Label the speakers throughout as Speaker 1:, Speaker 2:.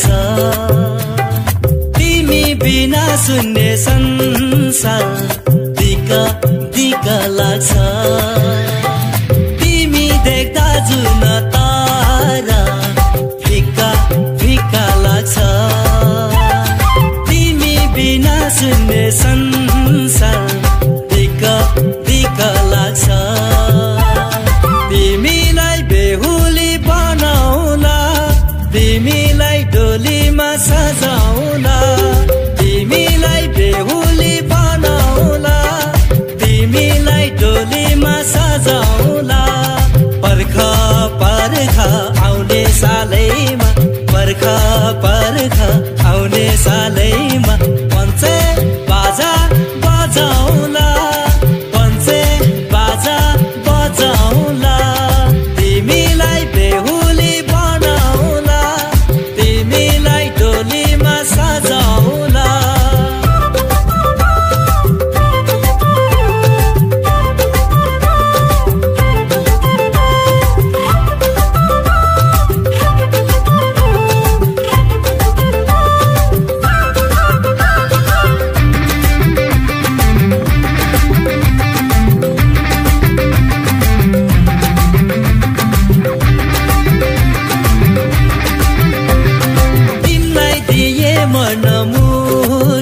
Speaker 1: छ तिमी बिना सुन्ने संसार दिक दिक लाग्छ। तिमी देख्दा जुन तारा फिका फिका लाग्छ। तिमी बिना सुन्ने सन् good.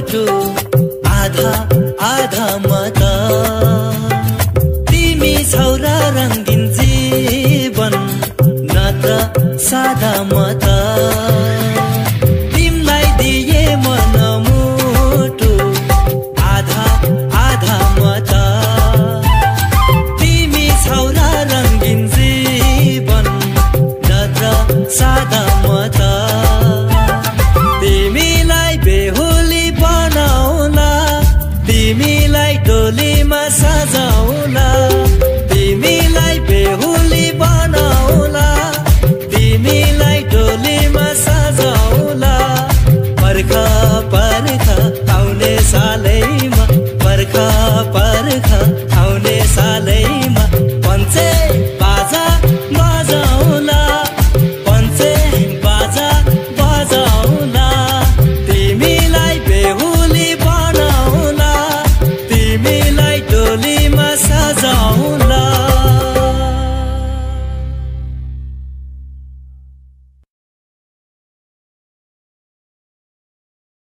Speaker 1: बाटो आधा आधा माता तिमी छौरा रङ्गिन जीवन नाता साधा माता